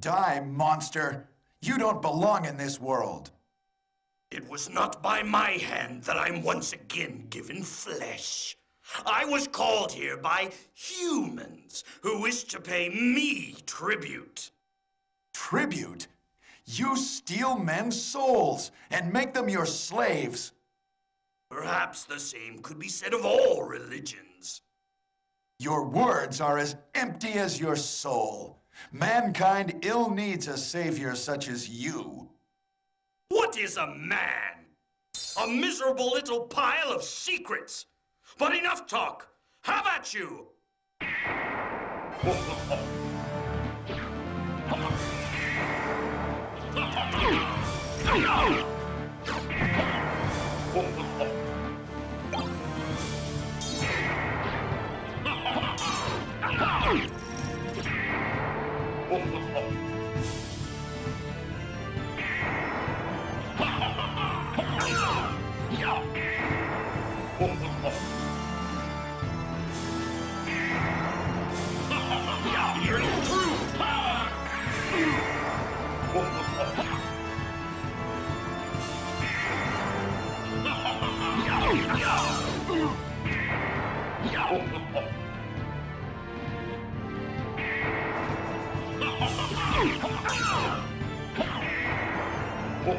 Die, monster! You don't belong in this world. It was not by my hand that I'm once again given flesh. I was called here by humans who wish to pay me tribute. Tribute? You steal men's souls and make them your slaves. Perhaps the same could be said of all religions. Your words are as empty as your soul. Mankind ill needs a savior such as you. What is a man? A miserable little pile of secrets. But enough talk. How about you? Oh,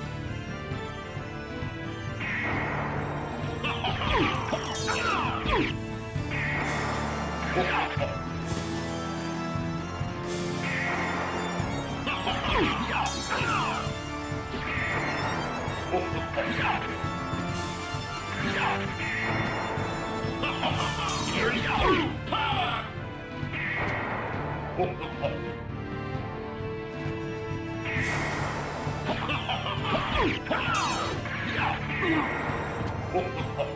Oh,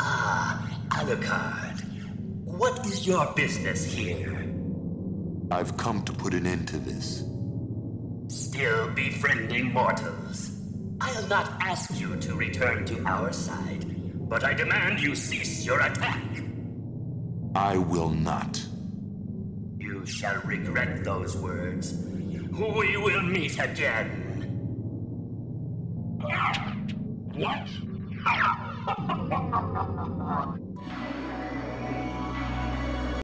Ah, Alucard, what is your business here? I've come to put an end to this. Still befriending mortals. I'll not ask you to return to our side, but I demand you cease your attack. I will not. You shall regret those words. We will meet again. What?